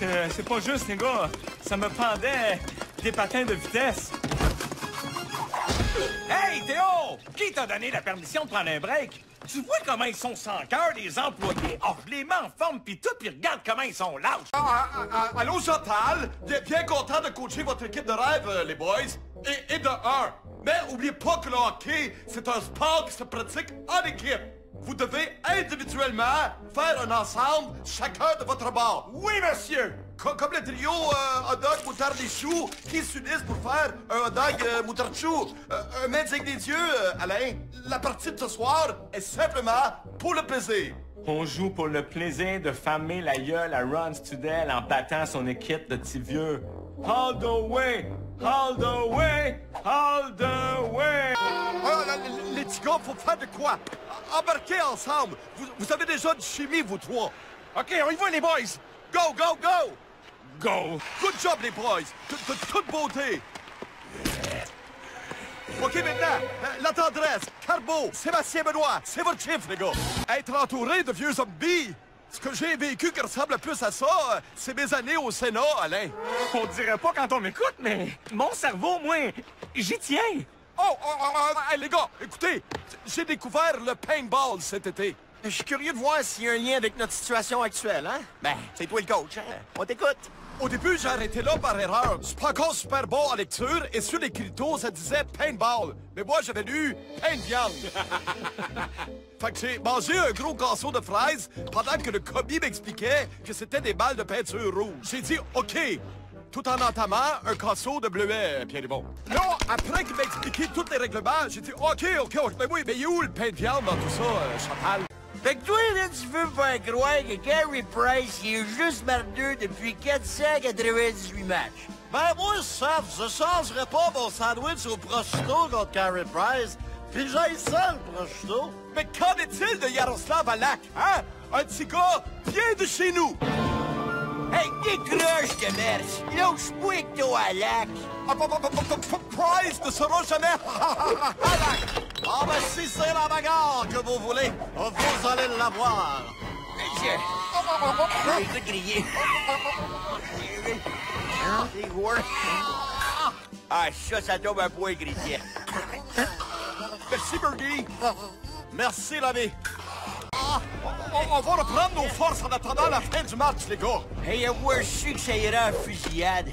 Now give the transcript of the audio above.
C'est pas juste, les gars. Ça me pendait des patins de vitesse. Hey, Théo! Qui t'a donné la permission de prendre un break? Tu vois comment ils sont sans cœur, les employés? Oh, les mets en forme pis tout, pis regarde comment ils sont lâches. Ah, ah, ah, allô, Chantal? Bien, bien content de coacher votre équipe de rêve, euh, les boys. Et, et de un. Mais oubliez pas que le hockey, c'est un sport qui se pratique en équipe. Vous devez faire un ensemble, chacun de votre bord. Oui, monsieur! Co- comme le trio euh, hot dog, moutarde et chou qui s'unissent pour faire un hot dog euh, moutarde chou. Euh, un main digne des dieux, euh, Alain. La partie de ce soir est simplement pour le plaisir. On joue pour le plaisir de fammer la gueule à Ron Studel en battant son équipe de petits vieux. All the way! All the way! All the way! Les- petits gars, faut faire de quoi? Embarquez ensemble. Vous, vous avez déjà de chimie, vous trois. OK, on y va, les boys. Go, go, go! Go! Good job, les boys. De, de toute beauté. OK, maintenant, euh, la tendresse, Carbo, Sébastien Benoît, c'est votre chiffre, les gars. Être entouré de vieux zombies, ce que j'ai vécu qui ressemble plus à ça, euh, c'est mes années au Sénat, Alain. On dirait pas quand on m'écoute, mais mon cerveau, moi, j'y tiens. Oh, oh, oh, oh, hey, les gars, écoutez, j'ai découvert le paintball cet été. Je suis curieux de voir s'il y a un lien avec notre situation actuelle, hein? Ben, c'est toi le coach, hein? On t'écoute. Au début, j'ai arrêté là par erreur. Je suis pas encore super bon en lecture et sur l'écriteau, ça disait paintball. Mais moi, j'avais lu pain de viande. fait que j'ai mangé un gros casseau de fraises pendant que le commis m'expliquait que c'était des balles de peinture rouge. J'ai dit OK, tout en entamant un casseau de bleuet, Pierre Bon. Là, après qu'il m'a expliqué tous les règlements, j'ai dit OK, OK, OK. Mais oui, mais il est où le pain de viande dans tout ça, euh, Chantal? Fait que toi, là, tu veux me faire croire que Gary Price, il est juste merdeux depuis 498 matchs. Ben, moi, ça, je changerais pas mon sandwich au prosciutto contre Gary Price, pis j'aille ça, le prosciutto. Mais qu'en est-il de Yaroslav Alak, hein? Un petit gars bien de chez nous. Hey, décroche, commerce! Lâche-moi avec toi à lac! Ah, pa- pa- pa- pa- pa- Price jamais Alak. Ah, ben, si c'est la bagarre que vous voulez, vous allez l'avoir! Je... Je vais. C'est gore. Ah, ça, ça tombe un point chrétien. Merci, Bergie. Merci, l'ami. On, va reprendre nos forces en attendant la fin du match, les gars. Hey, moi, je suis que ça ira en fusillade.